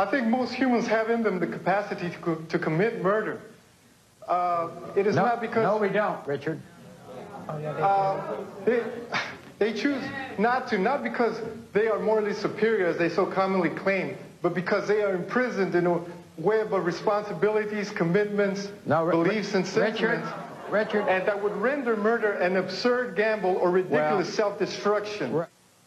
I think most humans have in them the capacity to, co- to commit murder. Uh, it is No, not because no, we don't, Richard. Oh, uh, they, they choose not to, not because they are morally superior as they so commonly claim, but because they are imprisoned in a web of responsibilities, commitments, No, beliefs, and sentiments. Richard, And that would render murder an absurd gamble or ridiculous Well- self-destruction.